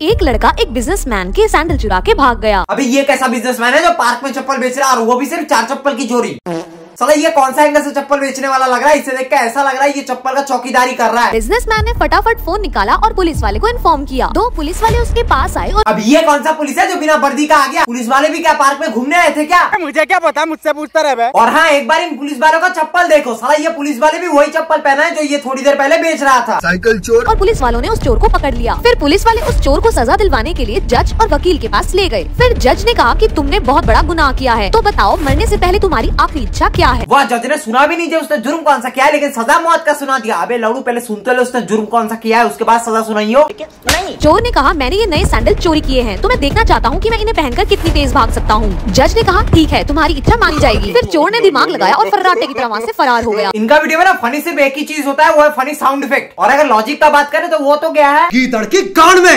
एक लड़का एक बिजनेसमैन के सैंडल चुरा के भाग गया। अभी ये कैसा बिजनेसमैन है जो पार्क में चप्पल बेच रहा है और वो भी सिर्फ़ चार चप्पल की जोड़ी साला ये कौन सा एंगल से चप्पल बेचने वाला लग रहा है? इसे देख के ऐसा लग रहा है ये चप्पल का चौकीदारी कर रहा है। बिजनेसमैन ने फटाफट फ़ोन निकाला और पुलिस वाले को इन्फॉर्म किया। दो पुलिस वाले उसके पास आए और अब ये कौन सा पुलिस है जो बिना वर्दी का आ गया? पुलिस वाले भी क्या पार्क में घूमने आए थे क्या? मुझे क्या पता? मुझसे पूछता रहे और हाँ एक बार इन पुलिस वालों का चप्पल देखो। साला ये पुलिस वाले भी वही चप्पल पहना है जो ये थोड़ी देर पहले बेच रहा था। साइकिल चोर। और पुलिस वालों ने उस चोर को पकड़ लिया। फिर पुलिस वाले उस चोर को सजा दिलवाने के लिए जज और वकील के पास ले गए। फिर जज ने कहा कि तुमने बहुत बड़ा गुनाह किया है। तो बताओ मरने से पहले तुम्हारी आखिरी इच्छा क्या है? वह जज ने सुना भी नहीं जो उसने जुर्म कौन सा किया है लेकिन सजा मौत का सुना दिया। अबे लड़ू पहले सुनते लो उसने जुर्म कौन सा किया है उसके बाद सजा सुनाई हो नहीं। चोर ने कहा मैंने ये नए सैंडल चोरी किए हैं तो मैं देखना चाहता हूँ की मैं इन्हें पहनकर कितनी तेज भाग सकता हूँ। जज ने कहा ठीक है तुम्हारी इच्छा मानी जाएगी। फिर चोर ने दिमाग लगाया और फर्राटे की तरह वहाँ से फरार हो गया। इनका वीडियो में ना फनी सिर्फ़ एक ही चीज़ होता है वो है फनी साउंड इफ़ेक्ट। और अगर लॉजिक का बात करें तो वो तो गया है। की तड़की कान में।